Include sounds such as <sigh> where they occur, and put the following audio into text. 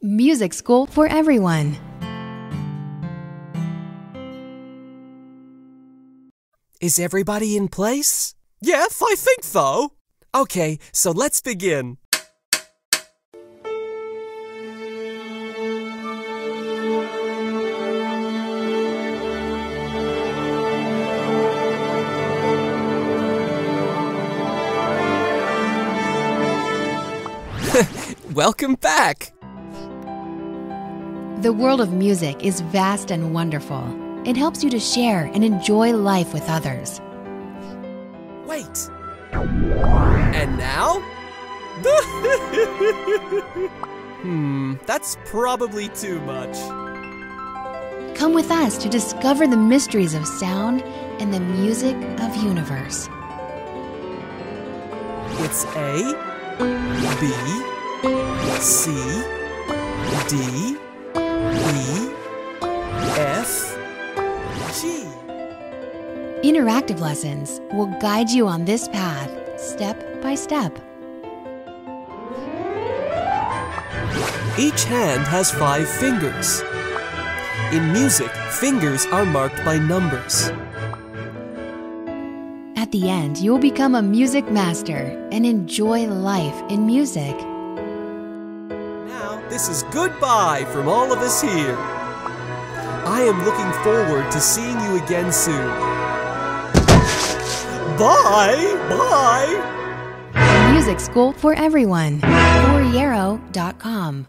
Music School for Everyone. Is everybody in place? Yes, I think so. Okay, so let's begin. <laughs> Welcome back! The world of music is vast and wonderful. It helps you to share and enjoy life with others. Wait! And now? <laughs> hmm, that's probably too much. Come with us to discover the mysteries of sound and the music of universe. It's A, B, C, D, Interactive lessons will guide you on this path step by step. Each hand has five fingers. In music, fingers are marked by numbers. At the end, you will become a music master and enjoy life in music. Now, this is goodbye from all of us here. I am looking forward to seeing you again soon. Bye! Bye! Music School for Everyone. Foriero.com.